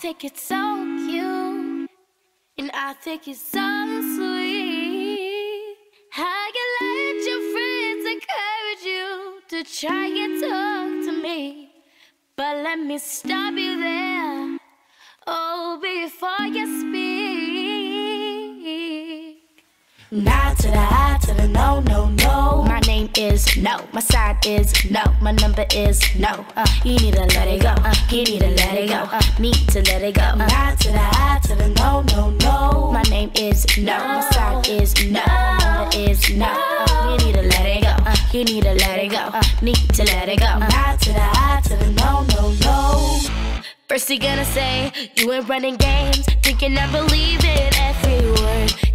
think it's so cute, and I think it's so sweet. How you let your friends encourage you to try and talk to me, but let me stop you there. Oh, before you speak. Not to the I to the no, no, no. Name is no. My side is no. My number is no. Uh, you need to let it go. Uh, you need to let it go. Uh, need to let it go. Uh, not to the I to the no, no, no. My name is no. My side is no. My number is no. Uh, you need to let it go. Uh, you need to let it go. Uh, need to let it go. Uh, not to the I to the no, no, no. First you gonna say you ain't running games, thinking I believe in every word.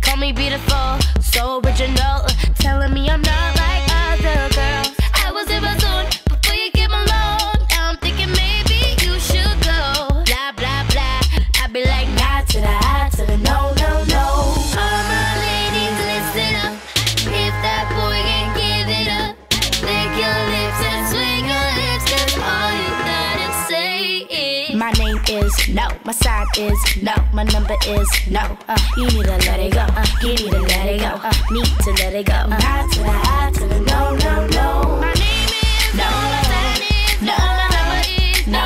Is no. My side is no. My number is no. Uh, you need to let it go. Uh, you need to let it go. Uh, need to let it go. Uh, I to the I to the no no no. My name is no. My side is no. My number is no.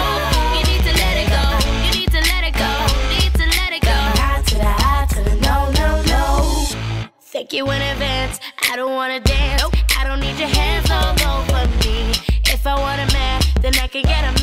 You need to let it go. You need to let it go. Need to let it go. No no no. Thank you in advance. I don't wanna dance. Nope. I don't need your hands all over me. If I want a man, then I can get a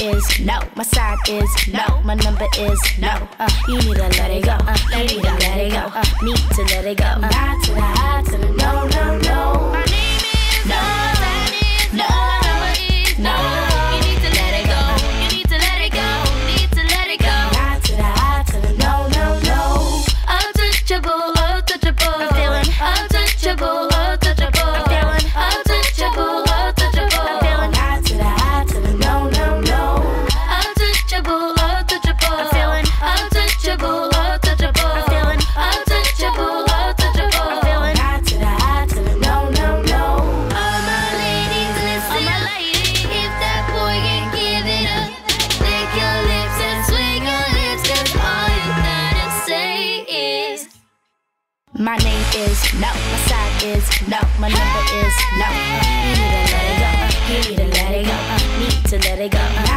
is no. My side is no. My number is no. Uh, you need to let it go. Uh, you need to let it go. Uh, need to let it go. Uh, not to the I to the no no no. My name is no, my side is no, my number is no. Uh, you need to let it go. Uh, you need to let it go. Uh, need to let it go.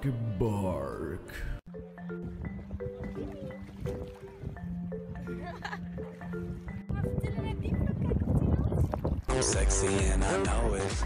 Bark, bark. I'm sexy and I know it.